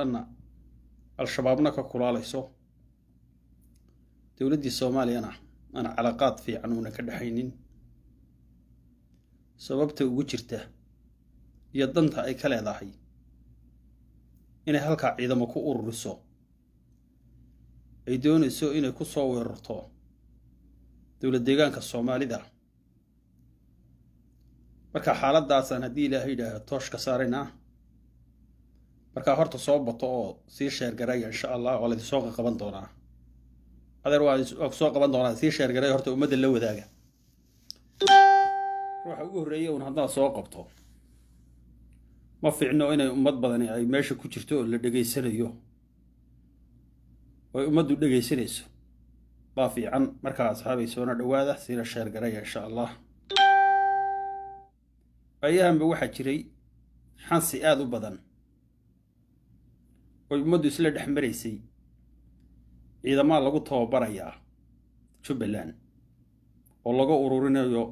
dhanna al-shabaabna ka kulaalayso dowladdii soomaaliyana aan calaqaad fiican uuna ka dhexaynin sababta ugu jirta iyo danta ay ka leedahay inay halkaa ciidamo ku ururiso ay doonayso inay ku soo weerarto dowlad deegaanka soomaalida. Marka xaaladdaasaan haddii ilaahay yidhaaha toosh ka saaraynaa markaa horta soo bato oo sii sheergaraya insha allah waa laydin soo qaban doonaa. Adeer waa ku soo qaban doonaa sii sheergaraya horta ummadda la wadaaga. Ruuxa ugu horreeya un haddaad soo qabto ma fiicno inay ummad badani ay meesha ku jirto oo la dhegaysanayo. Oy ummaddu dhegaysanayso. Baa fiican markaa asxaabay soona dhowaada siina sheergaraya insha allah. Waayahanba waxaa jiray xansi aada u badan oy ummaddu isla dhex maraysay. Ciidamaa lagu tababarayaa jubbaland oo laga ururinayo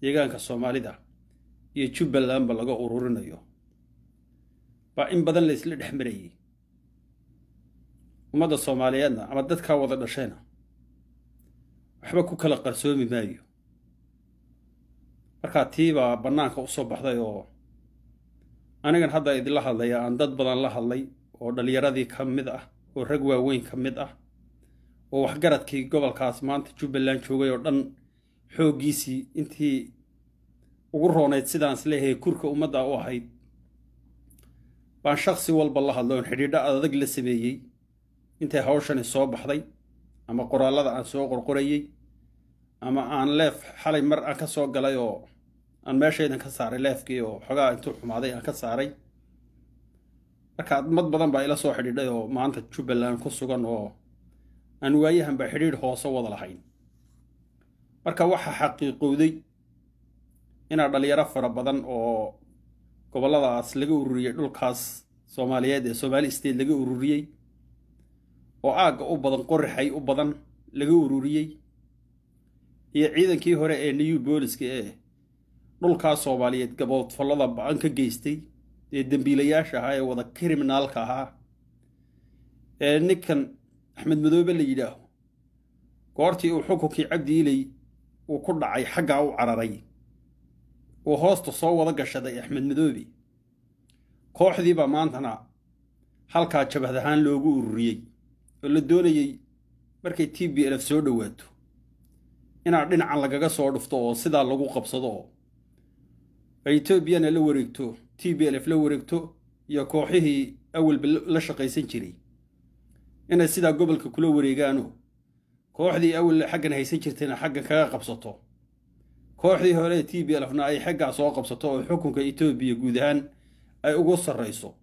deegaanka soomaalida iyo jubbalandba laga ururinayo. Baa in badan la isla dhex marayay. Ummadda soomaaliyeedna ama dadkaa wada dhashayna waxba ku kala qarsoomi maayo. Markaa tiibaa bannaanka u soo baxday oo anigan hadda idinla hadlaya aan dad badan la hadlay oo dhallinyaradii ka mid ah oo rag waaweyn ka mid ah oo waxgaradkii gobolkaas maanta jubbaland joogay oo dhan xooggiisii intii ugu roonayd sidaan is leeyahay kurka ummadda u ahayd. Baan shaksi walba la hadlay oon xidhiidho adag la sameeyey intay hawshani soo baxday ama qoraallada aan soo qorqorayey ama aan leef xalay mar aan ka soo galay oo aan meeshaydan ka saaray leefkii oo xogaa intuu xumaaday aan ka saaray marka mad badan baa ila soo xidhiidhay oo maanta jubbaland ku sugan oo aan waayahanba xidhiidh hoose wada lahayn. Marka waxaa xaqiiqowday inaa dhallinyaro fara badan oo gobolladaas laga ururiyey dhulkaas soomaaliyeed ee somaali state laga ururiyey oo aagga u badan qorixay u badan laga ururiyey iyo ciidankii hore ee new booliska ee dhulkaas soomaaliyeed gaboodfallada ba'an ka geystay ee dembiilayaasha ahaa ee wada kriminaalka ahaa. Ee ninkan axmed madoobe la yidhaaho goortii uu xukunkii cabdiiley uu ku dhacay xaggaa u cararay. Uu hoosta soo wada gashaday axmed madoobe. Kooxdiibaa maantana halkaa jabhad ahaan loogu ururiyey oo la doonayey markay t b lf soo dhowaato. Inaad dhinacan lagaga soo dhufto oo sidaa lagu qabsado oo ay etoobiyana la wareegto t b lf la wareegto iyo kooxihii awalba la shaqaysan jiray. Inay sidaa gobolka kula wareegaano kooxdii awal xaggan haysan jirtayna xaggan kaga qabsato. Kooxdii hore t b lfna ay xaggaa soo qabsato oo xukunka etoobiya guud ahaan ay ugu sarrayso.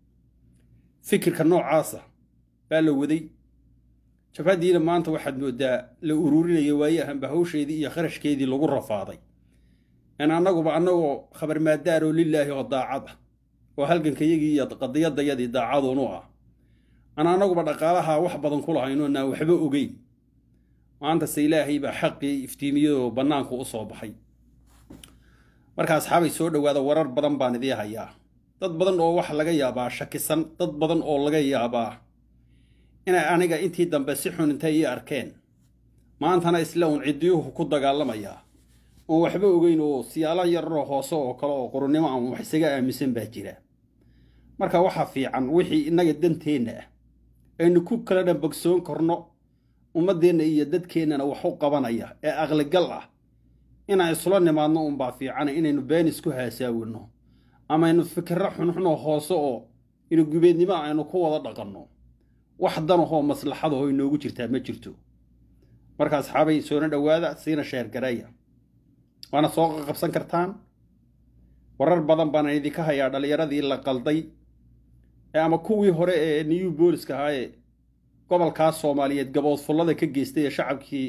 Fikirka noocaasa baa la waday. Jabhaddiina maanta waxaad mooddaa la ururinaya waayahanba hawsheedii iyo kharashkeedii lagu rafaaday. In annaguba annagoo khabar maadaaroo lilaahi oo daacad ah oo halgankayagii iyo qadiyadayadii daacaduunu ah. Aan annaguba dhaqaalaha wax badan ku lahaynoo naan waxba ogeyn. Maantase ilaahay baa xaqii iftiimiyadoo bannaanku u soo baxay. Marka asxaabay soo dhowaada warar badan baan idii hayaa. Dad badan oo waxa laga yaabaa shakisan dad badan oo laga yaabaa inay aniga intii dambe si xun intay ii arkeen. Maantana isla uun ciddiyuhu ku dagaalamayaa oon waxba ogeyn oo siyaalo yararoo hoose oo kale oo qurunimo aan wax isaga aaminsan baa jira marka waxaa fiican wixii innaga danteenna ah aynu ku kala dhan bogsoon karno ummaddeenna iyo dadkeennana wax u qabanaya ee aqligal ah. Inaan isula nimaadno unbaa fiicana inaynu been isku haasaawinno ama aynu fikirro xunxunoo hoose oo inu gubeednimo aynu ku wada dhaqanno. Wax danahoo maslaxadahoo inoogu jirtaa ma jirto. Marka asxaabay soona dhowaada siina sheergareeya waana soo qabsan kartaan. Warar badan baana idinka hayaa dhallinyaradii la qalday ama kuwii hore ee new booliska ahaa ee gobolkaas soomaaliyeed gaboodfullada ka geystay ee shacabkii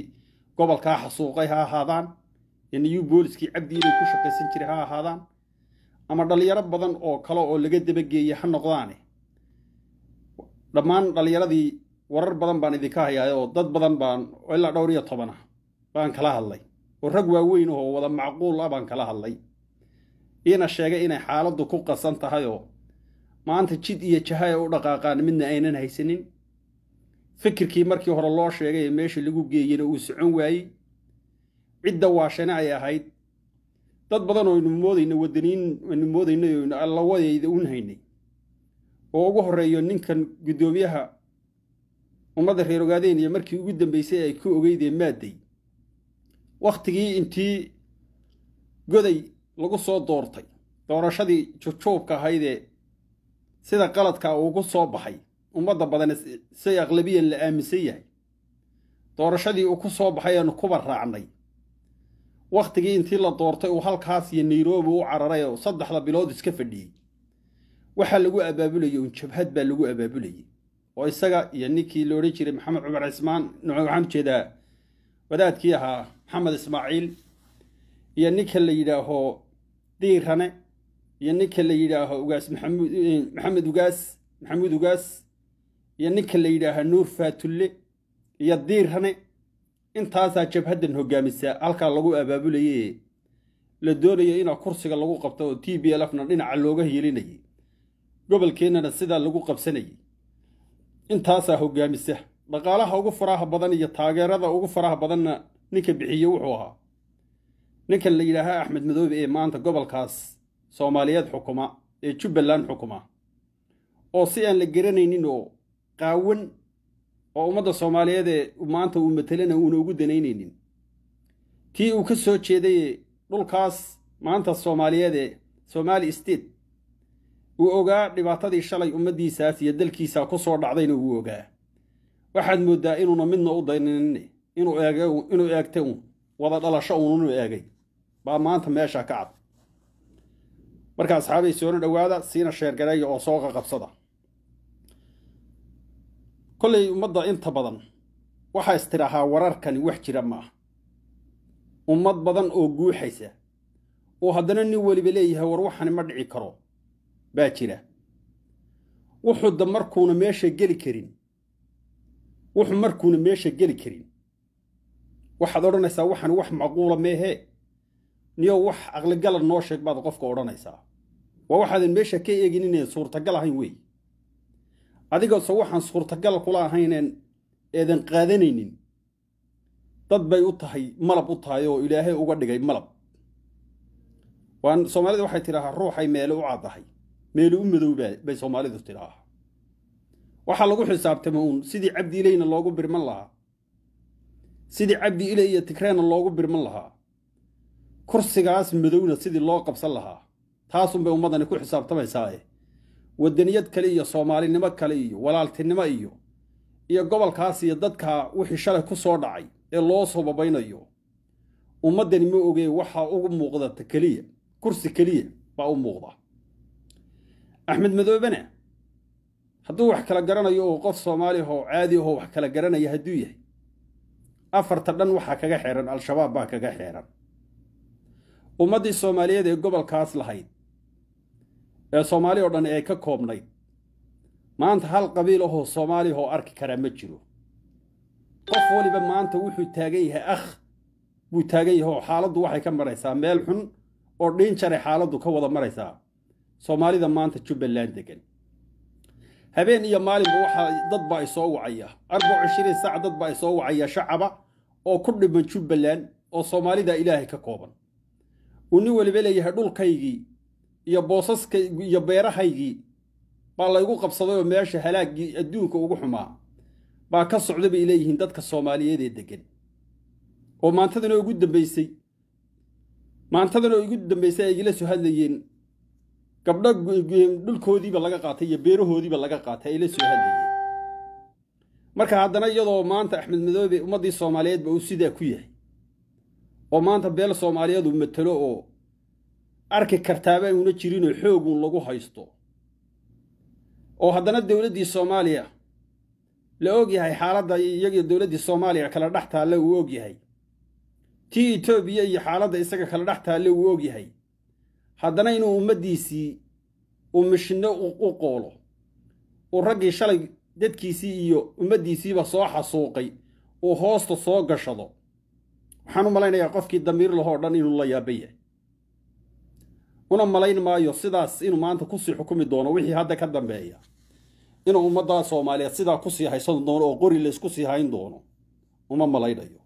gobolkaa xasuuqay ha ahaadaan ee new booliskii cabdiilay ku shaqaysan jiray ha ahaadaan ama dhallinyaro badan oo kale oo laga dabageeyey ha noqdaane. Dhammaan dhallinyaradii warar badan baan idinka hayaa oo dad badan baan ilaa dhowr iyo toban ah baan kala hadlay oo rag waaweyn oo wada macquul ah baan kala hadlay. Iina sheegay inay xaaladdu ku qasan tahay oo maanta jid iyo jahaya u dhaqaaqaan midna aynan haysanin. Fikirkii markii hore loo sheegay ee meesha lagu geeyena uu socon waayey. Cidda waashane ay ahayd. Dad badan oo aynu moodayno wadaniin aynu moodaynay oynu allawadeyda un oo ugu horreeyo ninkan guddoomiyaha ummadda reer ogaadeen iyo markii ugu dambeysay ay ku ogeydeen maadday. Wakhtigii intii goday lagu soo doortay doorashadii jujuubka ahaydee sida qaladka ugu soo baxay. Ummadda badan say aqlabiyan la aaminsan yahay. Doorashadii uu ku soo baxay aanu kuba raacnay. Wakhtigii intii la doortay uu halkaas iyo nairobi u cararay oo saddexda bilood iska fadhiyey waxaa lagu abaabulayay un jabhad baa lagu abaabulayay oo isaga iyo ninkii la odhan jiray maxamed cumar cismaan waxaan u jeedaa wadaadkii ahaa maxamed ismaaciil iyo ninka la yidhaaho diirane iyo ninka la yidhaaho ugaas maxamuud maxamed ugaas maxamuud ugaas iyo ninka la yidhaaha nuur faatulle iyo diirane intaasaa jabhaddan hogaamisa halkaa lagu abaabulaye. La doonayo inaa kursiga lagu qabto oo t b l fna dhinaca looga hiilinayay gobolkeennana sidaa lagu qabsanayay. Intaasaa hogaamisa. Dhaqaalaha ugu faraha badan iyo taageerada ugu faraha badanna ninka bixiye wuxuu ahaa. Ninkan la yidhaaha axmed madoobe ee maanta gobolkaas soomaaliyeed xukuma ee jubbaland xukuma. Oo si aan la garanaynin oo qaawan oo ummadda soomaaliyeed ee maanta uu matelana uuna ugu danaynaynin. Tii uu ka soo jeedaye dhulkaas maanta soomaaliyeed ee somaali state. Uu ogaa dhibaatadii shalay ummaddiisaas iyo dalkiisaa ku soo dhacdayna wuu ogaa. Waxaad mooddaa inuuna midna u daynanin inuu eeg inuu eegtay wada dhalasho uun inuu eegay. Baa maanta meesha ka cad marka asxaabay soona dhowaada siina sheergareeya oo soo qaqabsada. Kollay ummadda inta badan waxaa istirahaa wararkani wax jira ma ah ummad badan oo guuxaysa oo haddana nin weliba leeyahay war waxani ma dhici karo. Baa jira. Wuxuu da markuuna meesha geli karin. Wuxuu markuuna meesha geli karin. Waxaad odhanaysaa waxani wax macquula meehee niyo wax aqligala noo sheeg baad qofka odhanaysaa waa waxaadan meesha ka eegin inayn suurtagal ahayn wey adigase waxaan suurtagal kula ahayneen eedan qaadanaynin. Dad bay u tahay malab u tahay oo ilaahay uga dhigay malab. Waan soomaalida waxay tidhaahaa ruuxay meele u caddahay. Meele u madowbaa bay soomaalidu tidhaahaa waxaa lagu xisaabtama uun sidii cabdi ileyna loogu birman lahaa. Sidii cabdi iley iyo tigreena loogu birman lahaa. Kursigaas madowna sidii loo qabsan lahaa taasunbay ummaddani ku xisaabtamaysaae waddaniyad kale iyo soomaalinimo kale iyo walaaltinimo iyo iyo gobolkaas iyo dadka wixii shalay ku soo dhacay ee loo soo babaynayo. Ummaddani ma ogee waxaa ugu muuqdata keliya kursi keliya baa u muuqda. Axmed madoobena hadduu wax kala garanayo oo qof soomaali ahoo caadi ahoo wax kala garanaya hadduu yahay afarta dhan waxaa kaga xeeran al-shabaab baa kaga xeeran. Ummaddii soomaaliyeed ee gobolkaas lahayd ee soomaali oo dhan ay ka koobnayd. Maanta hal qabiil ahoo soomaali ahoo arki karaa ma jiro. Qof waliba maanta wuxuu taagan yahay akh buu taagan yahay oo xaaladdu waxay ka maraysaa. Meel xun oo dhiin jaray xaaladdu ka wada maraysaa. Soomaalida maanta jubbaland degan. Habeen iyo maalinba waxaa dad baa isoo wacaya. Arbaco ishirin saac dad baa isoo wacaya shacaba oo ku dhiman jubbaland oo soomaalida ilaahay ka kooban. Uu nin weliba leeyahay dhulkaygii iyo boosaskaygii iyo beerahaygii baa laygu qabsaday oo meesha halaaggii adduunka ugu xumaa baa ka socda bay leeyihiin dadka soomaaliyeed ee deggan. Oo maantadana ugu dambaysay maantadana ugu dambaysay ay igala soo hadlayeen gabdho dhulkoodiiba laga qaatay iyo beerahoodiiba laga qaatay ay la soo hadlayeen. Marka haddana iyadoo maanta axmed madoobe ummaddii soomaaliyeedba uu sidaa ku yahay oo maanta beel soomaaliyeed uu matalo oo arki kartaaba uuna jirinoo xoogun lagu haysto. Oo haddana dowladdii soomaaliya la og yahay xaaladda iyagiyo dowladdii soomaaliya kala dhex taalle uu og yahay. Tii etoobiya iyo xaaladda isaga kala dhex taalle uu og yahay. Haddana inuu ummaddiisii uu mishinno u qoolo. Uu raggii shalay dadkiisii iyo ummaddiisiiba soo xasuuqay. Uu hoosta soo gashado. Waxaan u malaynayaa qofkii damiir lahoo dhan inuu la yaaba yahay una malayn maayo sidaas inuu maanta ku sii xukumi doono wixii hadda ka dambeeya. Inuu ummadda soomaaliyeed sidaa ku sii haysan doono oo qori laysku sii hayn doono uma malaynayo.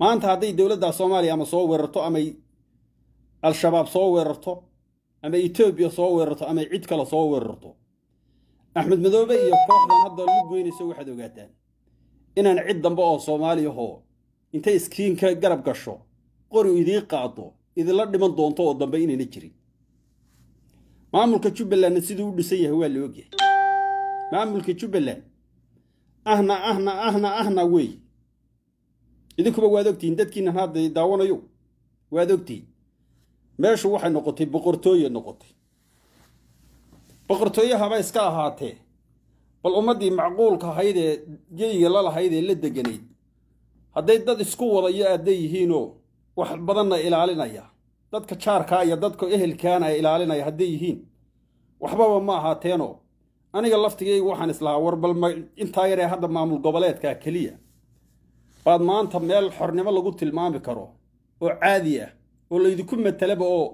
Maanta hadday dowladda soomaaliya ama soo weerarto amay al-shabaab soo weerarto ama etoobiya soo weerarto ama cid kale soo weerarto axmed madoobe iyo kooxdan hadda lu goynayso waxaad ogaataan inaan cid dambe oo soomaaliyahoo intay iskiinka garab gasho qori idiin qaado idinla dhiman doonto oo dambe inayna jirin. Maamulka jubbalandna siduu u dhisan yahay waa la ogyahay. Maamulka jubbaland ahna ahna ahna ahna wey. Idinkuba waad ogtihiin dadkiinan hadda daawanayo waad ogtihiin meeshu waxay noqotay boqortooye noqotay. Boqortooye haba iska ahaatee. Bal ummaddii macquulka ahayd ee jeyga la lahayd ee la deganayd hadday dad isku wadayo aadda yihiinoo wax badanna ilaalinaya. Dadka jaarkaa iyo dadka ehelkaana ilaalinaya hadday yihiin. Waxbaba ma ahaateenoo aniga laftigaygu waxaan islahaa war bal intaa yaree hadda maamul goboleedkaa keliya. Baad maanta meel xornimo lagu tilmaami karo oo caadi ah oo laydinku matalaba oo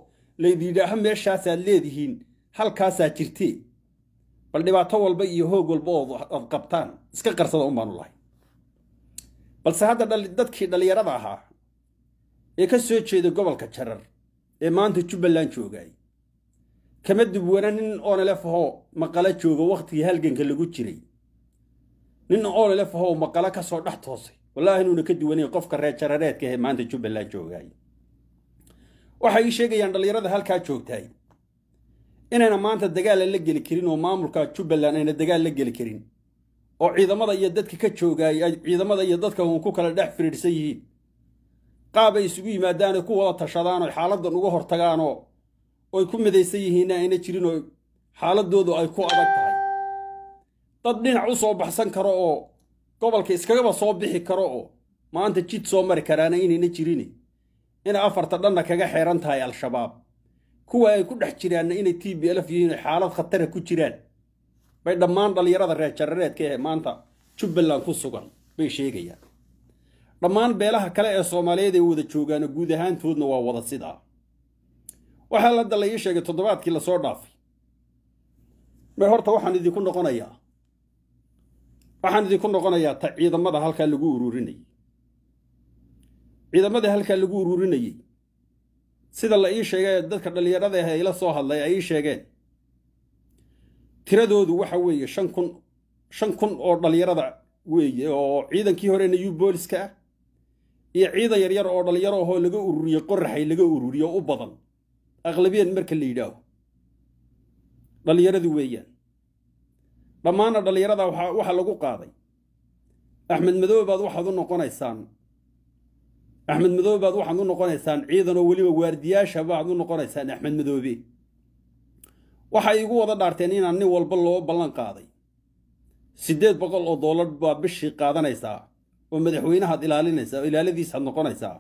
laydidhaaho meeshaasaad leedihiin halkaasaa jirtee bal dhibaato walba iyo hoog walba oo ad qabtaan iska qarsada un baanu lahay. Balse hadda dadkii dhallinyarada ahaa ee ka soo jeeda gobolka jarar ee maanta jubbaland joogaay. Kama dubwana nin onelef ahoo maqalo joogo wakhtigii halganka lagu jiray. Nin onelef ahoo maqalo ka soo dhex toosay. Wallaahi inuuna ka duwanayn qofka reer jarareedka ee maanta jubbaland joogaay. Waxay ii sheegayaan dhallinyarada halkaa joogtaay. Inayna maanta dagaalla la geli karin oo maamulka jubbaland ayna dagaal la geli karin. Oo ciidamada iyo dadka ka joogaay ay ciidamada iyo dadka uun ku kala dhex firiidhsan yihiin qaab ay isugu yimaadaan ay ku wada tashadaan oo xaaladdan uga hortagaanoo oy ku midaysan yihiinna ayna jirin oo xaaladoodu ay ku adag tahay. Dad dhinac u soo baxsan karo oo gobolka iskagaba soo bixi karo oo maanta jid soo mari karaana inayna jirin inay afarta dhanna kaga xeeran tahay al-shabaab. Kuwa ay ku dhex jiraanna inay t b lf yihiin xaalad khatara ku jiraan. Bay dhammaan dhallinyarada reer jarareedka ee maanta jubbaland ku sugan bay sheegayaan dhammaan beelaha kale ee soomaaliyeed ay wada joogaano guud ahaantoodna waa wada sidaa waxaa la dalla ii sheegay toddobaadkii la soo dhaafay. May horta waxaan idinku noqonayaa. Waxaan idinku noqonayaa ta ciidamada halkaa lagu ururinayay ciidamadii halkaa lagu ururinayey sida la ii sheegay dadka dhallinyarada ah ila soo hadlay ay ii sheegeen. Tiradoodu waxa weeye shan kun shan kun oo dhallinyarada weeye oo ciidankii hore nayu booliska ah iyo ciidan yaryar oo dhallinyaro ahoo laga ururiyey qoraxay laga ururiyo u badan. Aqlabiyan marka la yidhaaho. Dhallinyaradii weeyaan. Dhammaanna dhallinyarada waxaa lagu qaaday. Axmed madoobe baad waxaad u noqonaysaan. Axmed madoobe baad waxaad u noqonaysaan ciidan oo weliba waardiyaasha baad u noqonaysaan axmed madoobe. Waxay igu wada dhaarteen inaan nin walba loo ballan qaaday. Siddeed boqol oo dollar baad bishii qaadanaysaa oo madaxweynahaad ilaalinaysaa oo ilaaladiisaad noqonaysaa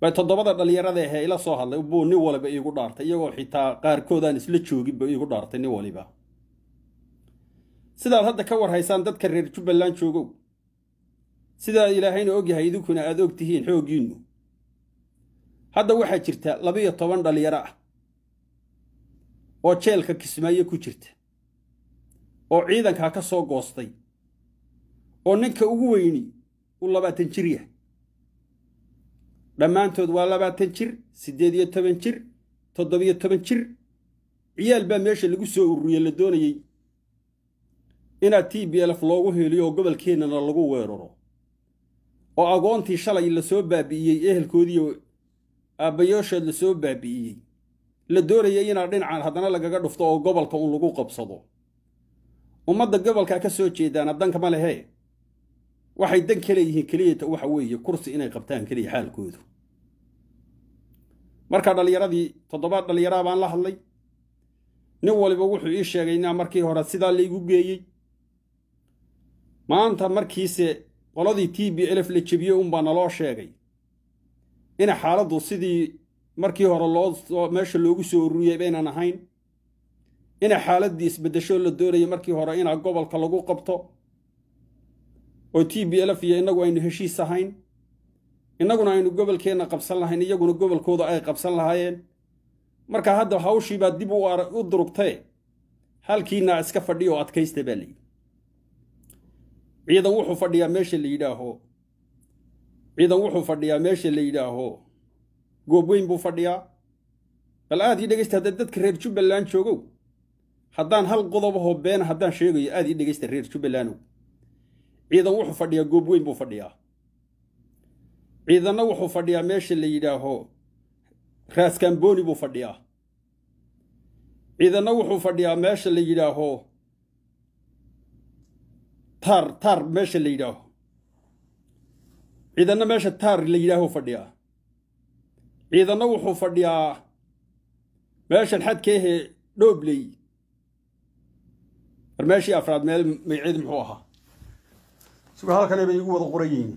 bay toddobada dhallinyarada ahee ila soo hadlay buu nin waliba iigu dhaartay iyagoo xitaa qaarkoodaan isla jooginba iigu dhaartay nin waliba. Sidaad hadda ka war haysaan dadka reer jubbaland joogow sidaa ilaahayna ogyahay idinkuna aad og tihiin xooggiinnu. Hadda waxaa jirta labiyo toban dhallinyaro ah oo jeelka kismaayo ku jirta oo ciidankaa ka soo goostay oo ninka ugu weyni uu labaatan jir yahay. Dhammaantood waa labaatan jir siddeed iyo toban jir toddobiyo toban jir. Ciyaal baa meesha lagu soo ururiyey la doonayey inaad t b lf loogu heliyo oo gobolkeennana lagu weeraro. Oo agoontii shalay la soo baabi'iyey ehelkoodiiyo aabbayooshood la soo baabi'iyey la doonayay inaad dhinacan haddana lagaga dhufto oo gobolka un lagu qabsado. Ummadda gobolkaa ka soo jeedaana dankama lehee waxay dan ka leeyihiin keliyata waxa weeye kursi inay qabtaan keliya xaalkoodu. Markaa dhallinyaradii toddobaad dhallinyaraa baan la hadlay. Nin waliba wuxuu ii sheegay inaa markii hore sidaa laygu geeyey. Maanta markiise qoladii t b lf la jebiyey unbaa naloo sheegay. Ina xaaladdu sidii markii hore loo meesha loogu soo ururiyey baynan ahayn. Ina xaaladdii isbeddesho la doonayay markii hore inaa gobolka lagu qabto oo t b lf iyo innagu aynu heshiis ahayn innaguna aynu gobolkeenna qabsan lahayn iyaguna gobolkooda ay qabsan lahaayeen. Marka hadda hawshiibaa dib u durugtae halkiinaa iska fadhiya oo adkaysta baa layidhi ciidan wuxuu fadhiyaa meesha la yidhaaho. Ciidan wuxuu fadhiyaa meesha la yidhaaho. Goobweyn buu fadhiyaa. Bal aad ii dhegaysta hadda dadka reer jubbaland joogow haddaan hal qodobahoo beena haddaan sheegayo aad ii dhegaysta reer jubbalandow ciidan wuxuu fadhiyaa goobweyn buu fadhiyaa. Ciidanna wuxuu fadhiyaa meesha la yidhaaho raaskambooni buu fadhiyaa. Ciidanna wuxuu fadhiyaa meesha la yidhaaho taar taar meesha la yidhaaho. Ciidanna meesha taar la yidhaaho fadhiyaa. Ciidanna wuxuu fadhiyaa meeshan xadkeehe dhoobley war meeshii afraad meel magceed muxuu ahaa suga halkanay bay igu wada qoran yihiin.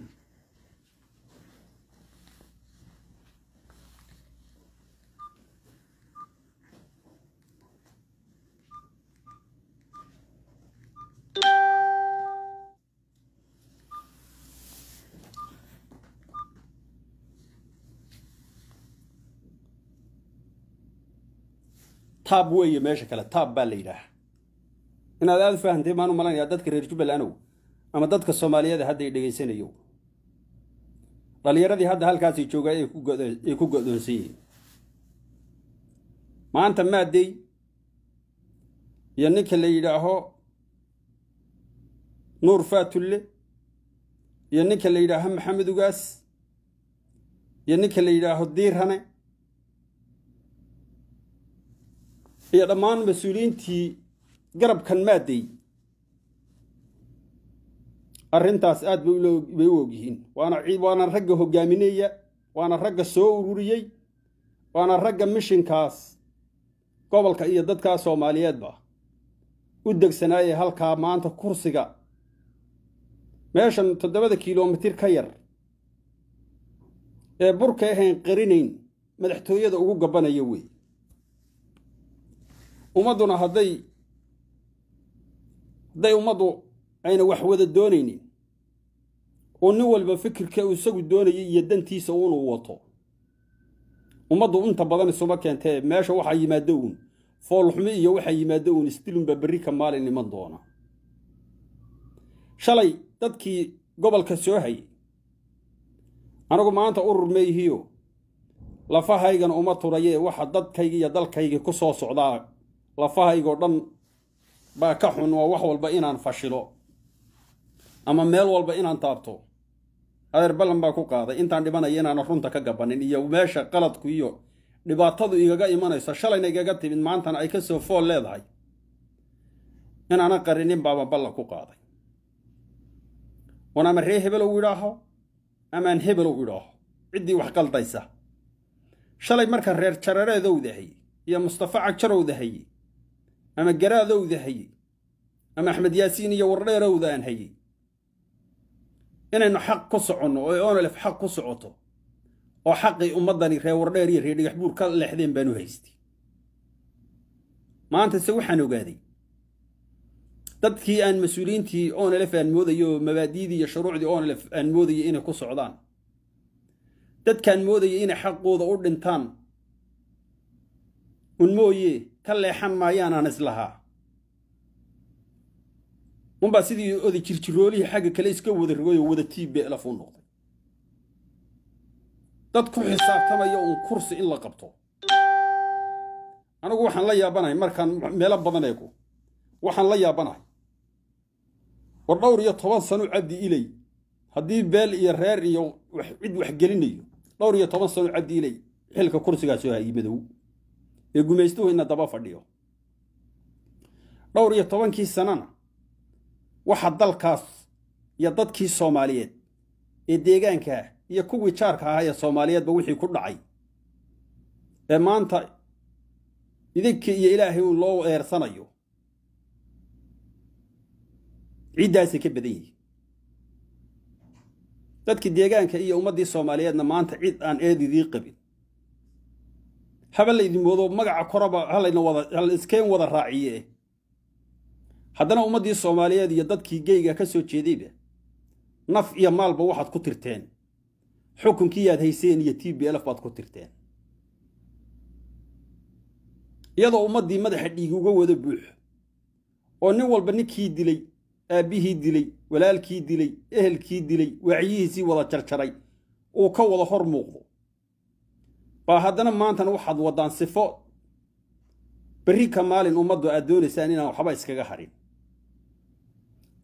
Taab weeye meesha kale taab baa la yidhaaha. Inaad aada u maan u malanayaa dadka reer jubbalanow ama dadka soomaaliyeed hadda ay dhegaysanayo dhallinyaradii hadda halkaasay joogaa ay ku go'doonsan yihiin. Maanta maadey iyo ninka la yidhaaho nuur faatulle iyo ninka la yidhaaho maxamed ugaas iyo ninka la yidhaaho diirhane iyo dhammaan mas'uuliyiintii garabkan maadey arrintaas aad bay u ogyihiin. Waana ragga hoggaaminaya waana ragga soo ururiyey waana ragga mishinkaas gobolka iyo dadkaa soomaaliyeedba u degsanaayay halkaa maanta kursiga. Meeshan toddobada kilomitir ka yar ee burka ahayn qarinayn madaxtooyada ugu gabanaya wey. Ummadduna hadday hadday ummaddu ayna wax wada doonaynin. Oo nin walba fikirka isagu doonayay iyo dantiisa uunuu wato. Ummaddu inta badan isuma keentee meesha waxaa yimaado uun. Foolxumi iyo waxaa yimaado uun isdilunba berri ka maalin iman doona. Shalay dadkii gobolka soo hayay. Anigu maanta urur meyihiyo lafahaygan uma turayee waxa dadkayga iyo dalkaygii ku soo socdaa. Lafahaygoo dhan baa ka xun waa wax walba inaan fashilo ama meel walba inaan taabto. Adeer ballan baa ku qaaday. Intaan dhimanaya inaana runta ka gabanin. Iyo meesha qaladku iyo dhibaatadu igaga imanayso. Shalayna igaga timid. Maantana ay ka soo fool leedahay. Inaana qarinin baaba ballan ku qaaday. Oon ama ree hebelow idhaaho amaan hebelow idhaaho ciddii wax qaldaysa. Shalay marka reer jarareedowda hayey iyo mustafa cagjarowda hayey ama garaadowda hayey ama axmed yaasiin iyo wardheerowda aan hayey inaynu xaq ku soconno oo onolef xaq ku socoto oo xaqii ummaddani ree wardheer iyo ree dhigax buur ka leexdeen baanu haystay. Maanta se waxaan ogaaday dadkii aan mas'uuliyiintii onolef aan moodayo oo mabaadiidii iyo shuruucdii onolef aan moodayay inay ku socdaan dadkaan moodayay inay xaqooda u dhintaan un mooye ka leexan maayaanaan islahaa unbaa sidii oday jirjiroolihii xagga kale iska wada rogayoo wada tiib bay elaf u noqday. Dad ku xisaabtamaya uun kursi in la qabto. Anigu waxaan la yaabanahay markaan meelo badan eego. Waxaan la yaabanahay. War dhowr iyo toban sano cabdi ilay haddii beel iyo reer iyo cid wax gelinayo dhowr iyo toban sano cabdi ilay xilka kursigaa soo hayay madow ee gumaystuhu ina daba fadhiyo. Dhowr iyo tobankii sanana waxa dalkaas iyo dadkii soomaaliyeed ee deegaankaa iyo kuwii jaarka ahaa ee soomaaliyeedba wixii ku dhacay. Ee maanta idinkii iyo ilaahay uu loo eersanayo ciiddaasay ka badan yihiin. Dadkii deegaanka iyo ummaddii soomaaliyeedna maanta cid aan eedidii qabin. Haba laydin moodo magaca koraba halayna wada hal iskeen wada raaciye haddana ummaddii soomaaliyeed iyo dadkii geyga ka soo jeedayba naf iyo maalba waxaad ku tirteen. Xukunkii aad hayseen iyo t b lf baad ku tirteen. Iyadoo ummaddii madaxa dhiig uga wada buuxo oo nin walba ninkii dilay aabbihii dilay walaalkii dilay ehelkii dilay wacyihiisii wada jarjaray uu ka wada hor muuqdo. Baa haddana maantana waxaad waddaan sifo. Berri ka maalin ummaddu aad doonaysaan inaan waxba iskaga harin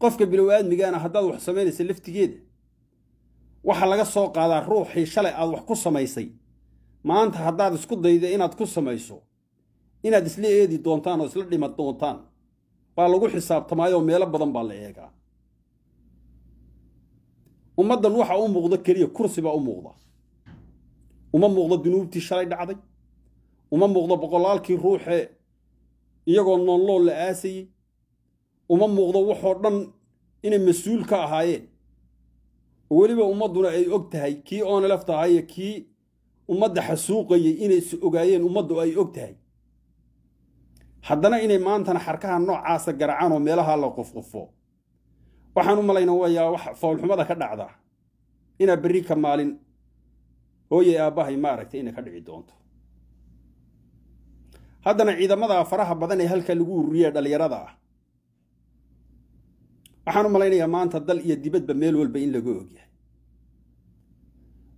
qofka bilow aadmigaana haddaad wax samaynaysa laftigeeda. Waxaa laga soo qaadaa ruuxii shalay aad wax ku samaysay. Maanta haddaad isku dayda inaad ku samayso. Inaad isla eedi doontaan oo isla dhima doontaan. Baa lagu xisaabtamaayoo meelo badan baa la eegaa. Ummaddan waxa u muuqda keliya kursi baa u muuqda. Uma muuqdo dunuubtii shalay dhacday. Uma muuqdo boqolaalkii ruuxee iyagoo noonlool la aasayey uma muuqdo waxoo dhan inay mas'uul ka ahaayeen. Oo weliba ummadduna ay og tahay kii oonalef tahaye kii ummadda xasuuqayey inay is ogaayeen ummaddu ay og tahay. Haddana inay maantana xarkaha noocaasa garacaan oo meelaha la qufqufo. Waxaan u malayna wayaa wax foolxumada ka dhacda. Inaa berri ka maalin. Hooyay aabbahay maaragtay inay ka dhici doonto. Haddana ciidamada faraha badan ee halka lagu ururiye dhallinyarada ah waxaan u malaynayaa maanta dal iyo dibadba meel walba in laga ogyahay.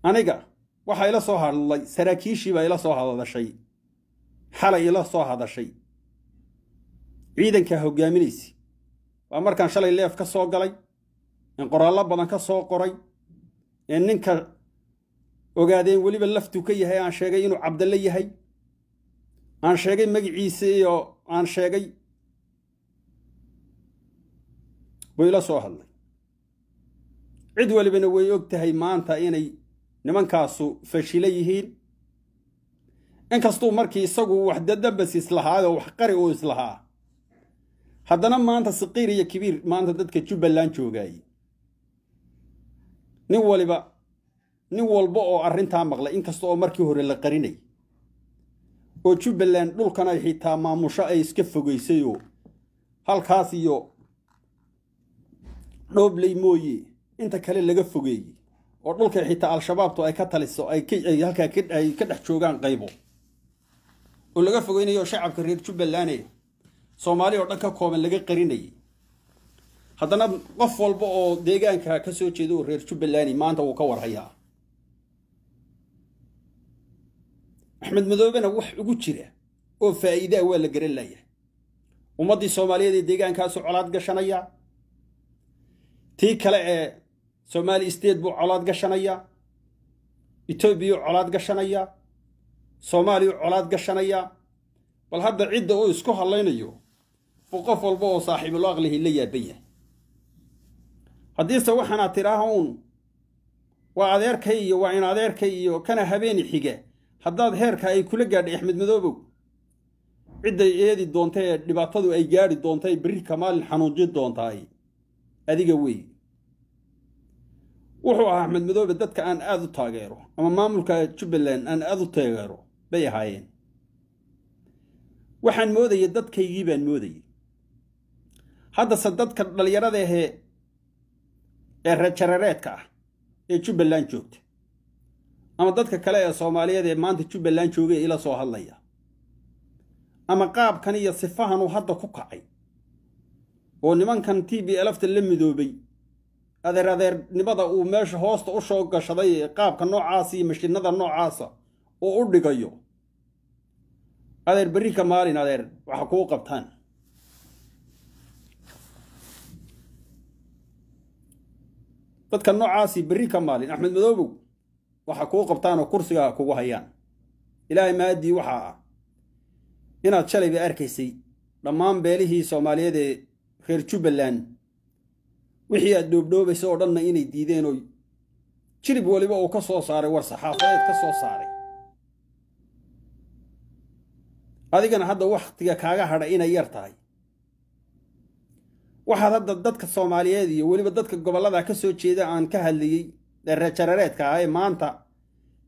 Aniga waxaa ila soo hadlay saraakiishiibaa ila soo hadashay xalay ila soo hadashay. Ciidankaa hoggaaminaysi waa markaan shalay leef ka soo galay in qoraallo badan ka soo qoray ee ninka ogaadeen weliba laftuu ka yahay aan sheegay inuu cabdalle yahay. Aan sheegay magiciisa iyo aan sheegay buu ila soo hadlay. Cid walibana way og tahay maanta inay nimankaasu fashilo yihiin. Inkastuu markii isagu wax dadabas islahaayoo wax qari uu islahaa haddana maanta saqiir iyo kibiir maanta dadka jubbaland joogaayey nin waliba nin walba oo arrintaa maqlay inkasta oo markii hore la qarinay. Oo jubbaland dhulkan ay xitaa maamusho ay iska fogaysayoo halkaas iyo dhoobley mooye. Inta kale laga fogeeyey. Oo dhulka xitaa al-shabaabtu ay ka taliso ay halkaa ay ka dhex joogaan qaybo. Oo laga fogeynayo shacabka reer jubbalande soomaali oo dhan ka kooban laga qarinayay haddana qof walba oo deegaanka ka soo jeeda oo reer jubbalandi maanta wuu ka warhayaa. Axmed madoobena wax ugu jira oo faa'iidaa waa la garan layahay ummaddii soomaaliyeed ee deegaankaasu colaad gashanaya tii kale ee somaali state buu colaad gashanaya etoobiya colaad gashanaya soomaaliya colaad gashanaya. Bal hadda cidda uu isku hadlaynayo buu qof walba oo saaxiibul aqlihi la yaaban yahay. Haddiise waxaanaad tidhaaha uun waa adeerkay iyo waa in adeerkay iyo kana habeeni xiga haddaad heerka ay kula gaadhay axmed madoobow cidday eedi doonta ee dhibaatadu ay gaadhi doonta ay kamaalin xanuujin doontaay adiga wey. Wuxuu ahaa axmed madoobe dadka aan aada u taageero ama maamulka jubbaland aan aada u taageero bay ahaayeen. Waxaan moodayay dadkaygii baan moodayay. Haddase dadka dhallinyarada ahee ee rajarareedka ah ee jubbaland joogta ama dadka kale ee soomaaliyeed ee maanta jubbaland joogay ila soo hadlaya ama qaabkan iyo sifahan uu hadda ku kacay oo nimankan t b elafta la midoobay. Adeer adeernimada uu meesha hoosta u soo gashaday qaabka noocaasa iyo mashinada noocaasa oo u dhigayo. Adeer berri ka maalin adeer waxa kuu qabtaan. Dadka noocaasi berri ka maalin axmed madoobow waxa kuu qabtaan oo kursigaa kugu hayaan. Ilaahay maaddii waxaa ah. Inaad shalayba arkaysay dhammaan beelihii soomaaliyeed ee reer jubbaland wixii aad dhoobdhoobaysa oo dhanna inay diideen oo jirib weliba uu ka soo saaray war saxaafadeed ka soo saaray. Adigana hadda wakhtiga kaaga hadha inay yar tahay. Waxaad hadda dadka soomaaliyeed iyo weliba dadka gobollada ka soo jeeda aan ka hadlayey ee reejarareedka ah ee maanta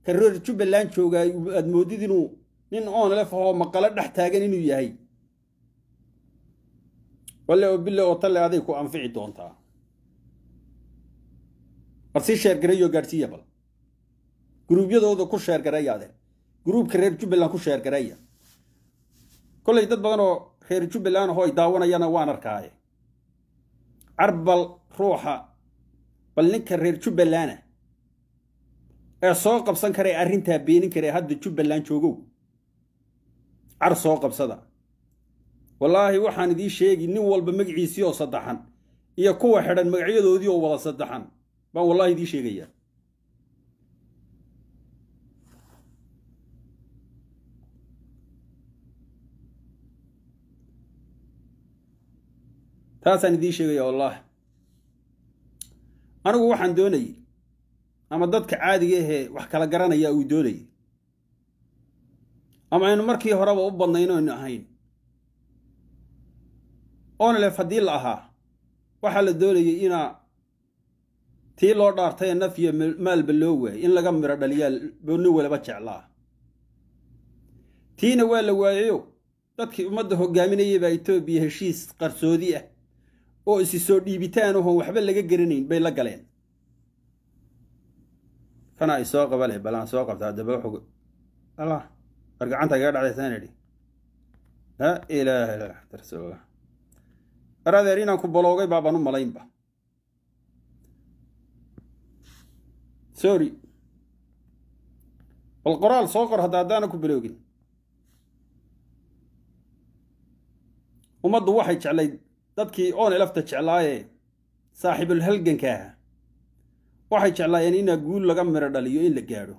ka reer jubbaland joogaay aad moodid inuu nin oonlef ahoo maqalo dhex taagan inuu yahay walle oo bille oo talle aday ku anfici doontaa bal sii sheergarayo gaadhsiiya bal. Guruubyadooda ku sheergareeya adeer guruubka reer jubbaland ku sheergareeya kollay dad badan oo reer jubbaland ahoo ay daawanayana waan arkaaye. Carbal ruuxa bal ninka reer jubbalana ee soo qabsan kara ee arrintaa beenin kara ee hadda jubbaland joogow. Car soo qabsada wallaahi waxaan idiin sheegi nin walba magaciisii oo saddexan iyo kuwa xidhan magacyadoodii oo wada saddexan baan wallahi idiin sheegayaa. Taasaan idiin sheegaya wallaahi. Anigu waxaan doonayay ama dadka caadiga ahee wax kala garanaya uu doonayay ama aynu markii horeba u badnayno aynu ahayn onlef haddii la ahaa. Waxaa la doonayay inaa tii loo dhaartayee naf iyo maalba loo waayay. In laga miro dhaliyaa boonni walaba jeclaa. Tiina waa la waayayo. Dadkii ummadda hogaaminayay baa etoobiya heshiis qarsoodi ah. Oo isi soo dhiibitaan ahoo waxba laga garanayn bay la galeen. Kana ay soo qaba leh balaan soo qabtaa daba xog allah war gacanta igaga dhacdaysaan idhi. Laa ilaaha illa axmad rasuulullah war adeer inaan ku baloogay baabaan u malaynba. Sorry. Bal qoraal soo qor hadda haddaanan ku baloogin ummaddu waxay jeclayd dadkii oon elafta jeclaayee saaxiibul halganka aha waxay jeclaayeen inaa guul laga miro dhaliyo in la gaadho.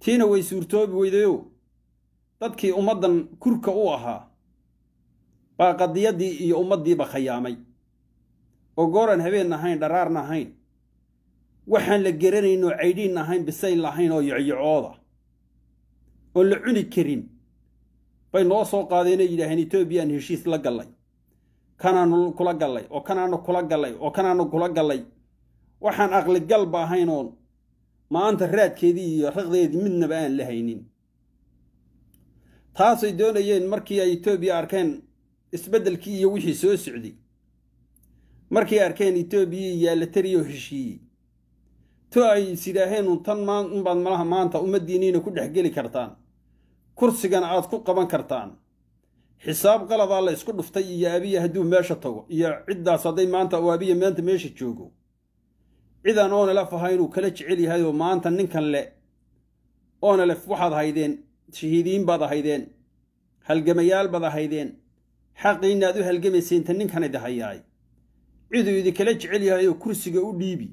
Tiina way suurtoobi weydayo dadkii ummaddan kurka u ahaa baa qadiyaddii iyo ummaddiiba khayaamay. Oo gooran habeen ahayn dharaarna ahayn waxaan la geranayn oo caydhiin ahayn bisayn lahayn oo yocyocooda oon la cuni karin. Bay noo soo qaadeenay yidhaaheen etoobiyaan heshiis la gallay. Kanaanu kula gallay oo kanaanu kula gallay oo kanaanu kula gallay. Waxaan aqligalba ahayn oon maanta raadkeedii iyo raqdeedii midnaba aan la haynin. Taasay doonayeen markii ay etoobiya arkeen isbeddelkii iyo wixii soo socday. Markay arkeen etoobiya iyo alatariyoo heshiiyey. To ay is yidhaaheen tan unbaad malaha maanta ummaddiinniina ku dhex geli kartaan. Kursigana aad ku qaban kartaan. Xisaab qaladaa la isku dhuftay iyo abiya hadduu meesha tago iyo ciddaas hadday maanta oo abiya maanta meesha joogo. Cidaan oonelef ahaa inuu kala jecel yahay oo maanta ninkan le. Oonelef waxaad ahaydeen shahiidiin baad ahaydeen halgamayaal baad ahaydeen xaqiina aad u halgamaysaynta ninkan idi hayaay ciduu idinkala jecel yahay oo kursiga u dhiibi.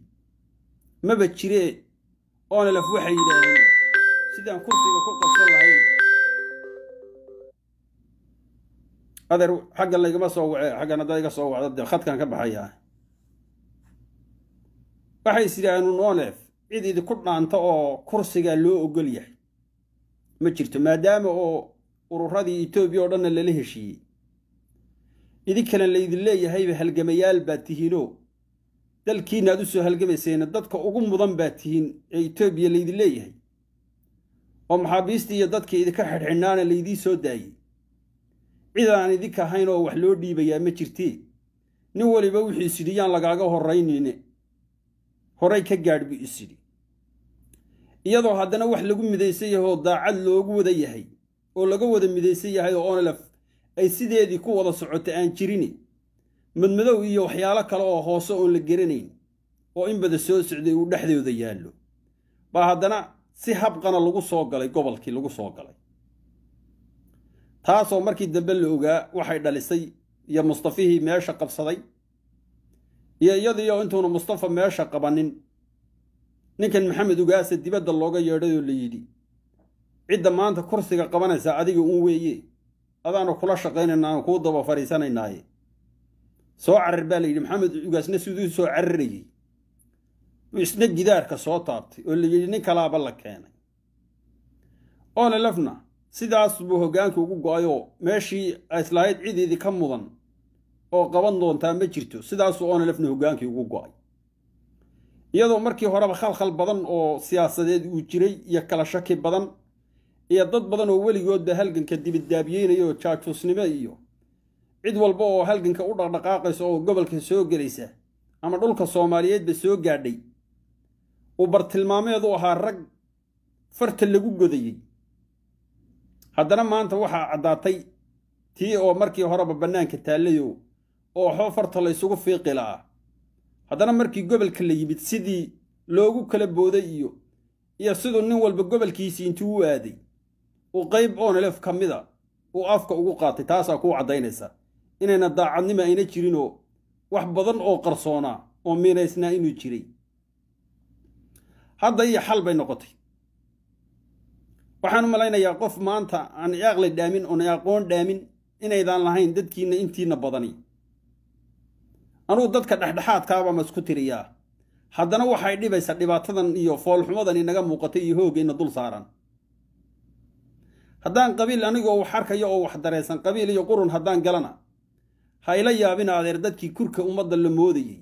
Maba jiree oonelef waxay yidhaaheen sidaan kursiga ku qabsan lahayn. Adeer xaggan laygama soo wace xaggan haddaa iga soo wacdo dee khadkan ka baxayaa waxay is yidhaaheen unoolef cid idinku dhaanta oo kursigaa loo ogol yahay. Ma jirto maadaama oo ururadii etoobiya oo dhanna lala heshiiyey idinkana laydin leeyahayba halgamayaal baad tihiinoo dalkiina aad u soo halgamayseena dadka ugu mudan baad tihiin ee etoobiya laydin leeyahay. Oo maxaabiistii iyo dadkii idinka xidhxidhnaana laydii soo daayey. Cid aan idinka ahayn oo wax loo dhiibayaa ma jirtee nin waliba wuxuu isidhi yaan lagaaga horraynine horay ka gaadh buu isidhi iyadoo haddana wax lagu midaysan yahay oo daacad loogu wada yahay oo laga wada midaysan yahay oo onelef ay sideedii ku wada socota aan jirini. Madmadow iyo waxyaalo kale oo hoose oon la geranayn oo in bada soo socday uu dhexdooda yaallo. Baa haddana si habqana lagu soo galay gobolkii lagu soo galay. Taasoo markii dambe la ogaa waxay dhalisay iyo mustafihii meesha qabsaday iyo iyadiioo intuuna mustafa meesha qabanin. Ninkan maxamed ugaasa dibadda looga yeedhayoo la yidhi cidda maanta kursiga qabanaysaa adiga un weeye adaanu kula shaqaynayna aanu kuu daba fadhiisanaynaaye soo carar baa la yidhi maxamed ugaasna siduu soo cararayey. Isna gidaarka soo taabtay oo la yidhi nin kalaaba la keenay. Onelefna sidaas buu hoggaanka ugu go'ayoo meeshii islahayd cideedii ka mudan oo qaban doontaa ma jirto. Sidaasuu onelefna hoggaankii ugu go'ay. Iyadoo markii horeba khalkhal badan oo siyaasadeed uu jiray iyo kala shaki badan iyo dad badan oo weligoodba halganka dibiddaabyeynaya oo jaajuusnimo iyo cid walba oo halganka u dhaqdhaqaaqaysa oo gobolka soo gelaysa ama dhulka soomaaliyeedba soo gaadhay uu bartilmaameedu ahaa rag farta lagu godayey. Haddana maanta waxaa caddaatay tii oo markii horeba bannaanka taallayo oo waxba farta la ysugu fiiqi la'aa haddana markii gobolka la yimid sidii loogu kala booday iyo iyo siduu nin walba gobolkiisii intuu u aaday uu qayb oonelef ka mida uu afka ugu qaatay taasaa kuu caddaynaysa. Inayna daacadnimo ayna jirinoo wax badan oo qarsoonaa oo miinaysnaa inuu jiray. Hadda iyo xal bay noqotay. Waxaan u malaynayaa qof maanta aan aqli dhaamin oon aqoon dhaamin inaydaan lahayn dadkiinna intiina badani. Anugu dadka dhexdhexaadkaaba ma isku tiriyaa. Haddana waxay dhibaysaa dhibaatadan iyo foolxumadan inaga muuqatay iyo hoogayna dul saaran haddaan qabiil anigoo wax arkayo oo wax dareysan qabiil iyo qurun haddaan galana ha ila yaabina adeer dadkii kurka ummadda la moodayey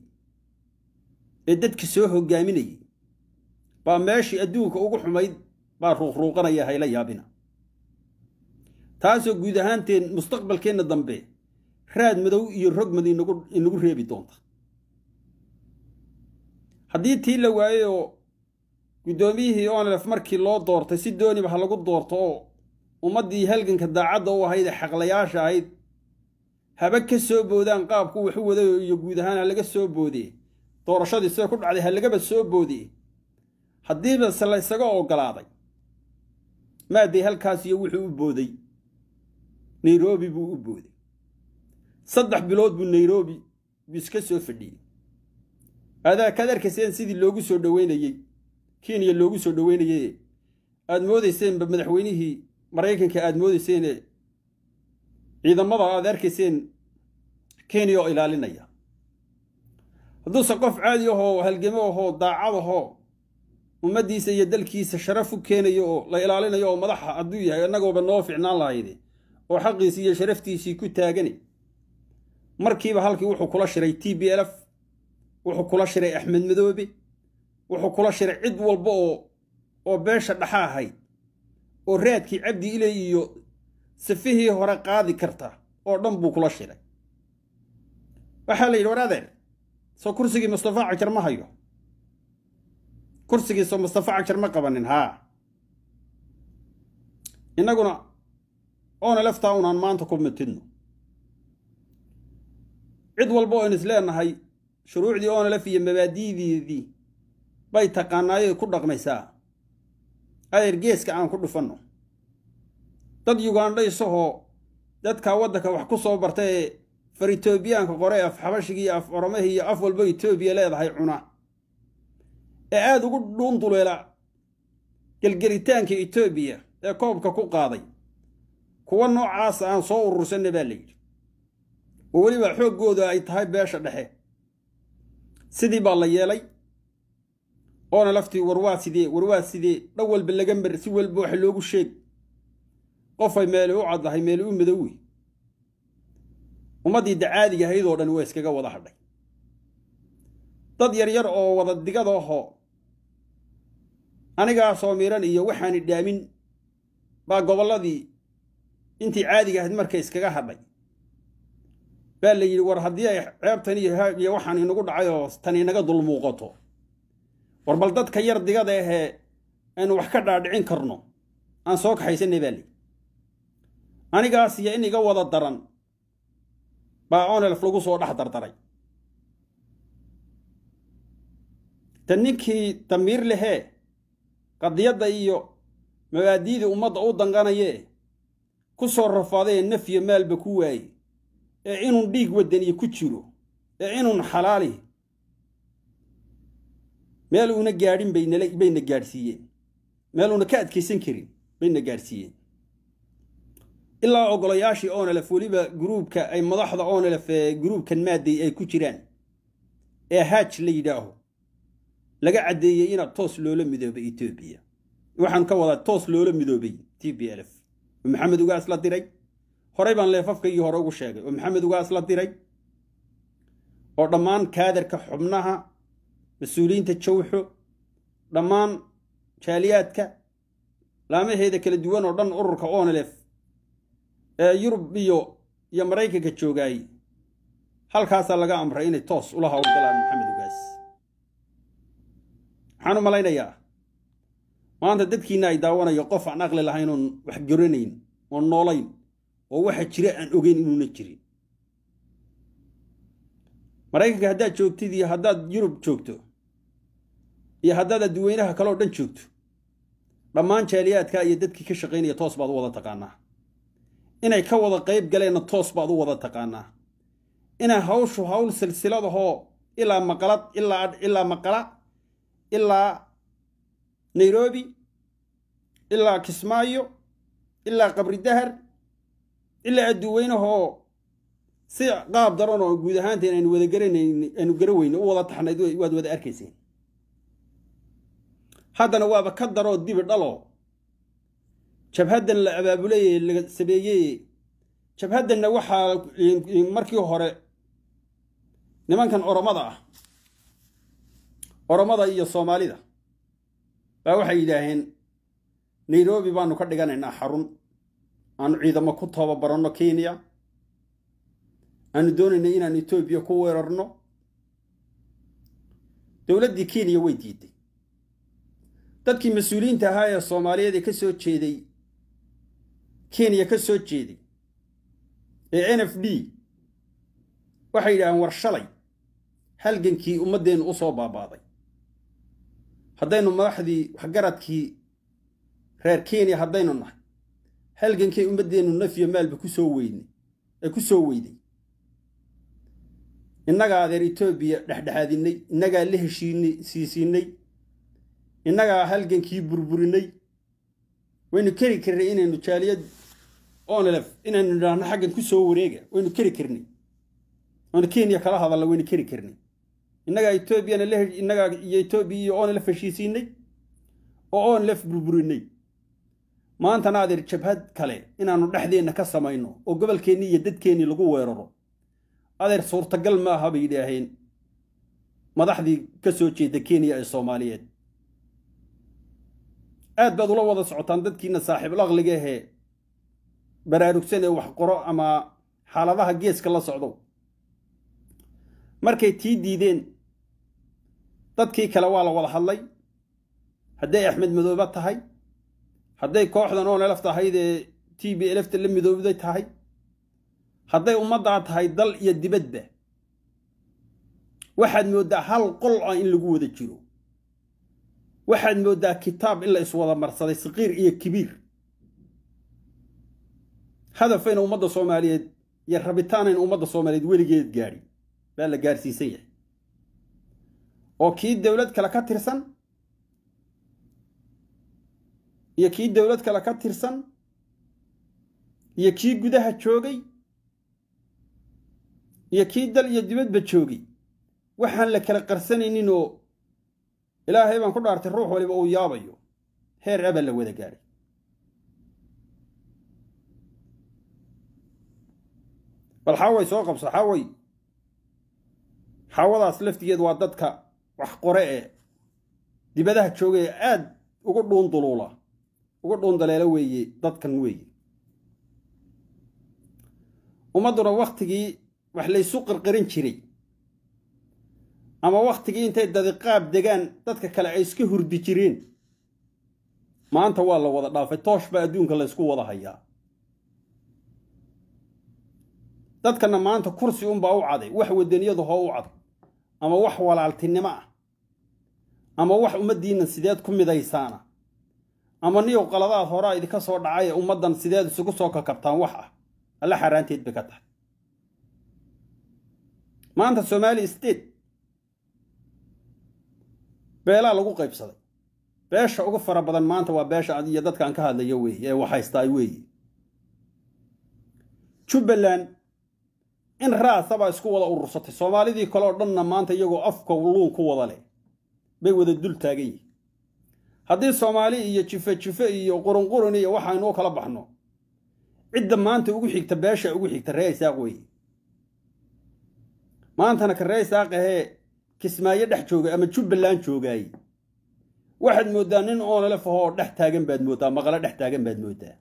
ee dadka soo hogaaminayey baa meeshii adduunka ugu xumayd baa ruuqruuqanaya ha ila yaabina. Taasoo guud ahaanteen mustaqbalkeenna dambe raad madow iyo rogmad inagu reebi doonta. Haddii tii la waayey oo guddoomiyihii onlef markii loo doortay si dooniba ha lagu doorto oo ummaddii halganka daacadda u ahayd ee xaqlayaasha ahayd haba ka soo boodaan qaabku waxu wadayo iyo guud ahaan ha laga soo boodee. Doorashadii sida ku dhacday ha lagaba soo boodee. Haddiiba se la ysaga oggolaaday maaday halkaas iyo wuxuu u booday. Nairobi buu u booday. Saddex bilood buu nairobi buu iska soo fadhiyey. Adaa kaad arkayseen sidii loogu soo dhoweynayey kenya loogu soo dhoweynayey aad moodayseenba madaxweynihii maraykanka aad moodayseene ciidamada aad arkayseen kenya oo ilaalinaya. Hadduuse qof caadi ahoo halgamo ahoo daacad ahoo ummaddiisa iyo dalkiisa sharaf u keenayo oo la ilaalinayo oo madaxa hadduu yahay annagooba noo ficnaan lahayde oo xaqiisii iyo sharaftiisii ku taagani markiiba halkii wuxuu kula shiray t b lf wuxuu kula shiray axmed madoobe wuxuu kula shiray cid walba oo oo beesha dhaxa ahayd oo raadkii cabdi iley iyo safihii hore qaadi karta oo dhan buu kula shiray. Waxaa la yidhi war adeer soo kursigii mustafa cajar ma hayo. Kursigiisoo mustafa cajar ma qabanin haa. Innaguna oona leftaa unaan maanta ku mitidno cid walba oon is leenahay shuruucdii oona lef iyo mabaadi'deedii bay taqaanaayay ku dhaqmaysaa adeer geeska aan ku dhufanno. Dad yugandhaysahoo dadkaa waddanka wax ku soo barta ee far etoobiyaanka qore af xabashigii iyo af oromahii iyo af walba etoobiya leedahay cuna. Ee aada ugu dhuunduleela gelgelitaanka etoobiya ee koobka ku qaaday. Kuwa noocaasa aan soo urursanna baa la yidhi. Oo weliba xooggooda ay tahay beesha dhexe. Sidii baa la yeelay oona laftii warwaa sidee warwaa sidee dhan walba laga mar si walba wax loogu sheeg. Qofay meele u caddahay meele u madowi ummaddii dacaadiga ahayd oo dhan waa iskaga wada hadhay. Dad yaryar oo wada digada ahoo anigaasoo miran iyo waxaani dhaamin baa gobolladii intii caadiga ahayd markay iskaga hadhay. Baa la yidhi war haddii ay ceebtan iyo waxaan inagu dhacay oo tan inaga dul muuqato war bal dadka yar digada ahee aynu wax ka dhaadhicin karno. Aan soo kaxaysanay baa anigaas iyo in iga wada daran baa onelf lagu soo dhex dardaray. Ta ninkii damiir lehee qadiyadda iyo mabaadiidii ummadda u danqanayee ku soo rafaadayee nafyo maalba ku waaye ee inuun dhiig waddaniyo ku jiro ee inuun xalaali meel uuna gaadhin bayna gaadhsiiyeen. Meel uuna ka adkaysan karin bayna gaadhsiiyeen. Ilaa ogolayaashii onelef weliba gruubka ay madaxda onelef ee gruubkan maaday ay ku jiraan. Ee haaj la yidhaaho. Laga caddeeyey inaad toos loola midoobay etoobiya waxaan ka wadaa toos loola midoobay t b l f. Oo maxamed ugaas la diray. Horey baan leefafkaygii hore ugu sheegay. Oo maxamed ugaas la diray. Oo dhammaan kaadarka xubnaha mas'uuliyiinta jawxo dhammaan jaaliyaadka laamaheeda kala duwan oo dhan ururka onelef ee yurub iyo iyo maraykanka joogaayey halkaasaa laga amray inay toos ula howlgalaan maxamed ugaas. Waxaan u malaynayaa maanta dadkiina ay daawanayo qof aan aqli lahayn oon wax garanayn oon noolayn oo waxa jira aan ogeyn inuuna jirin. Maraykanka haddaad joogtid iyo haddaad yurub joogto iyo haddaad adduweynaha kale oo dhan joogto. Dhammaan jaaliyaadka iyo dadkii ka shaqaynaya toos baad u wada taqaanaa. Inay ka wada qayb galeenna toos baad u wada taqaanaa. Inay hawshu hawl silsiladahoo ilaa maqalad ilaa ilaa maqala ilaa nairobi ilaa kismaayo ilaa qabri dahar ilaa adduweynahoo si qaab daran oo guud ahaanteen aynu wada garanayn aynu gara weyne u wada taxnayd waad wada arkayseen haddana waaba ka daroo dibi dhalo. Jabhaddan la abaabulaye la sameeyeye jabhaddanna waxaa markii hore nimankan oromada ah oromada iyo soomaalida baa waxay yidhaaheen nairobi baanu ka dhiganaynaa xarun. Aanu ciidamo ku tababaranno kenya. Aanu doonaynay inaanu etoobiya ku weerarno. Dowladdii kenya way diiday dadkii mas'uuliyiinta ahaa ee soomaaliyeed ee ka soo jeeday kenya ka soo jeeday ee n f d waxay yidhaaheen war shalay. Halgankii ummaddeennu u soo baabaaday. Haddaynu madaxdii waxgaradkii reer kenya haddaynu nahay. Halgankii ummaddeennu nafyo maalba ku soo weynay ee ku soo weyday. Innagaa adeer etoobiya dhexdhexaadinay innagaa la heshiinay siisiinay innagaa halgankii burburinay waynu keri karnay inaynu jaaliyad onlef inaynu idhaahno xaggan ku soo wareega waynu keri karnay. Waynu kenya kala hadalla waynu keri karnay. Innagaa etoobiyana innagaa iyo etoobiya iyo onlef heshiisiinay oo onlef burburinay. Maantana adeer jabhad kale inaannu dhexdeenna ka samayno oo gobolkeennii iyo dadkeennii lagu weeraro. Adeer suurtagal ma aha bay yidhaaheen madaxdii ka soo jeeda kenya ee soomaaliyeed aad baad ula wada socotaan dadkiina saaxiibul aqliga ahee baraarugsan ee wax qoro ama xaaladaha geeska la socdo. Markay tii diideen dadkii kale waa la wada hadlay. Hadday axmed madoobe tahay hadday kooxdan onelf tahayd ee t b elfta la midoobday tahay hadday ummaddaa tahay dal iyo dibadba waxaad mooddaa hal qol ah in lagu wada jiro waxaad mooddaa kitaab in la iswada marsaday saqiir iyo kibiir. Hadafayna ummadda soomaaliyeed iyo rabitaanayna ummadda soomaaliyeed weligeed gaadhi baa la gaarsiisan yahay. Oo kii dowlad kale ka tirsan iyo kii dowlad kale ka tirsan iyo kii gudaha joogay iyo kii dal iyo dibadba joogay. Waxaan la kala qarsanaynin oo ilaahay baan ku dhaartay ruux waliba uu yaabayo. Heer abal la wada gaadhay bal xaaway soo qabso xaaway xaawadaas laftigeed waa dadka wax qore ee dibadaha jooga ee aad ugu dhuunduluula ugu dhuundaleela weeye dadkan weeye. Ummadduna wakhtigii wax laysu qarqarin jiray ama wakhtigii intay dadiqaab degaan dadka kale ay iska hurdi jireen. Maanta waa la wada dhaafay toosh baa adduunka laysku wada hayaa. Dadkana maanta kursi unbaa u caday wax wadaniyadu hoo u cad ama wax walaaltinimo ah ama wax ummaddiinna sideed ku midaysaana ama niyow qaladaad horaa idinka soo dhacay ummaddan sideed isugu soo kakabtaan wax ah. Alla xaaraanteed bay ka tahay. Maanta somaali state beelaa lagu qaybsaday. Beesha ugu fara badan maanta waa beesha iyo dadkaan ka hadlayo weeye ee waxhaystaa weeye jubbaland in raasabaa isku wada urursatay. Soomaalidii kaleoo dhanna maanta iyagoo afka luun ku wada leh. Bay wada dul taagan yihiin haddii soomaali iyo jife jife iyo qurunqurun iyo waxaynu u kala baxno cidda maanta ugu xigta beesha ugu xigta ree isaaq weeye maantana ka ree isaaq ahee kismaayo dhex joogay ama jubbaland joogaay waxaad mooddaa nin oonalef ahoo dhex taagan baad mooddaa maqalo dhex taagan baad mooddaa.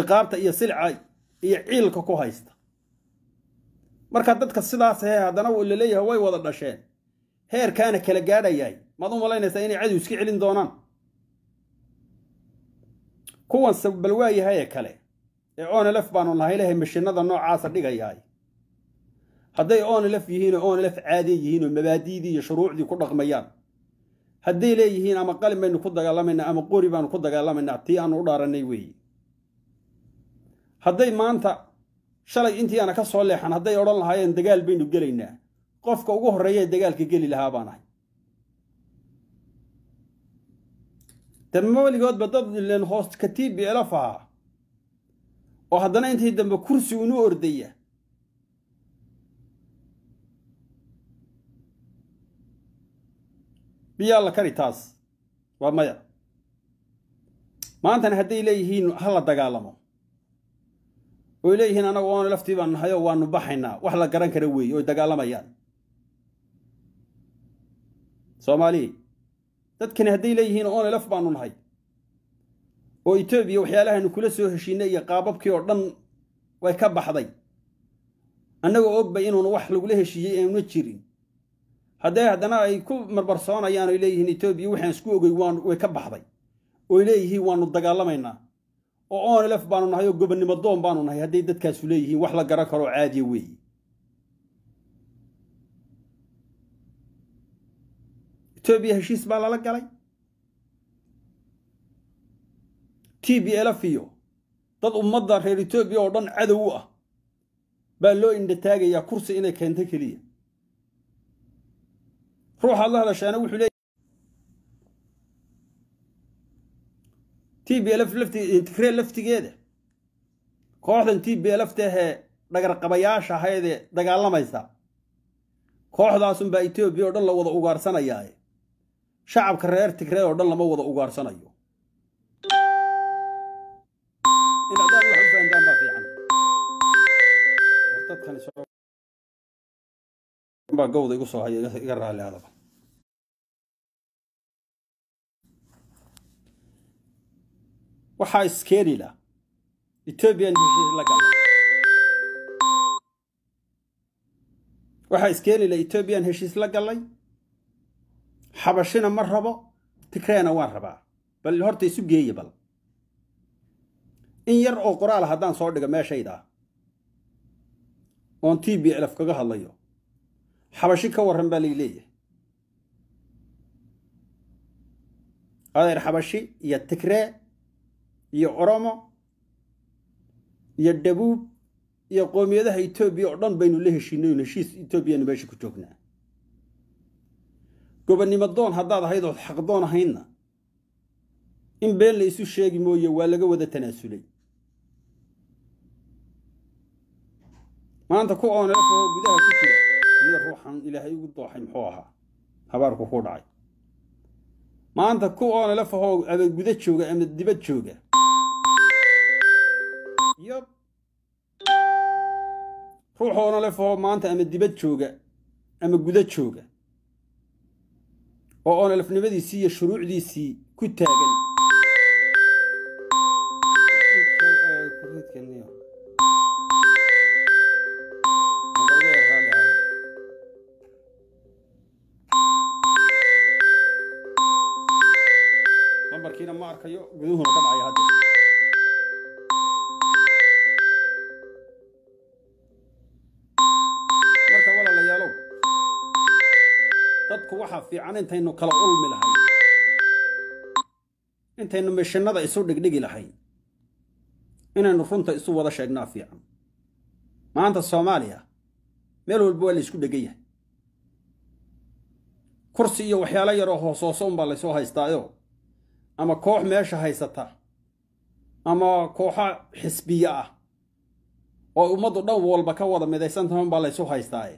Iqaabta iyo silca iyo ciilka ku haysta. Marka dadka sidaas ahee haddana la leeyahay way wada dhasheen. Heerkaana kala gaadhayahay maad u malaynaysaa inay cadow iska celin doonaan. Kuwan bal waayahaye kale. Ee onelef baanu nahay lehay mashinada noocaasa dhigayaay hadday onelef yihiin oo onelef caadiya yihiin oo mabaadi'dii iyo shuruucdii ku dhaqmayaan. Hadday leeyihiin ama qalin baynu ku dagaalamaynaa ama qori baanu ku dagaalamaynaa tii aanu u dhaarannay weeye hadday maanta shalay intii aana ka soo leexan hadday odhan lahaayeen dagaal baynu gelaynaa. Qofka ugu horreeya ee dagaalka geli lahaa baan ahay. Dama weligoodba dad ileen hoos katiib bielaf ahaa oo haddana intii dambe kursi unu ordaya biyaa la kari taas. Waa maya. Maantana hadday leeyihiin ha la dagaalamo. Oy leeyihiin anagu oona laftii baan nahay waanu baxaynaa. Wax la garan kara weeye oy dagaalamayaan. Soomaaliya dadkani hadday leeyihiin oona laf baanu nahay oo etoobiya waxyaalahaanu kula soo heshiinay iyo qaababkii oo dhan way ka baxday. Annagoo ogbay inuuna wax lagula heshiiyey aanu jirin hadday haddana ay ku marbarsoonayaan oy leeyihiin etoobiya waxaan isku ogey way ka baxday. Oy leeyihiin waanu dagaalamaynaa. Oo onelef baanu nahay oo gobonnimo doon baanu nahay hadday dadkaasu leeyihiin wax la garan karoo caadiya weeye etoobiya heshiis baa lala galay. T b elf iyo dad ummadda reer etoobiya oo dhan cadow u ah. Baa loo indhataagayaa kursi inay keento keliya ruuxaad la hadashaana wuxuu leeyahy t b lf lafti tigree laftigeeda kooxdan t b lftahee dhagarqabayaasha ahaydee dagaalamaysa kooxdaasunbaa etoobiya oo dhan la wada ugaarsanayaae shacabka reer tigree oo dhan lama wada ugaarsanayo. Gawda igu soo haya iga raalli adaba waxaa iskenila ethoobiyan heshiis la gallay waxaa iskenila ethoobiyan heshiis la gallay xabashina ma rabo tigreena waan rabaa. Bal horta isu geeya bal. In yar oo qoraala haddaan soo dhigo meeshayda oon t b lf kaga hadlayo xabashi ka warran baa lay leeyahay. Adeer xabashi iyo tigree iyo oromo iyo dhabuub iyo qoomiyadaha etoobiya oo dhan baynu la heshiinay heshiis etoobiyanu meesha ku joognaa. Gobonnimo doon haddaad ahayd ood xaqdoon ahaydna in been la isu sheegi mooye waa laga wada tanaasulay. Maanta ku oonelafahoo gudaha ku jira aniga ruuxan ilaahay ugu dooxay muxuu ahaa habaarku ku dhacay. Maanta ku oonelafahoo ama guda jooga ama dibad jooga yob ruux oonelafahoo maanta ama dibad jooga ama guda jooga. Oo oonelafnimadiisii iyo shuruucdiisii ku taagan fiican intaynu kala ulmi lahayn. Intaynu mishinada isu dhigdhigi lahayn. Inaynu runta isu wada sheegnaa fiican. Maanta soomaaliya meel walba waa la isku dhegan yahay. Kursi iyo waxyaalo yaroo hoosooso unbaa laysoo haystaayo. Ama koox meesha haysata. Ama kooxo xisbiye ah. Oo ummaddu dhan walba ka wada midaysantaha unbaa laysu haystaaye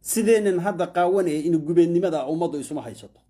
sideennan hadda qaawanaya inu gubeennimada ummaddu isuma haysato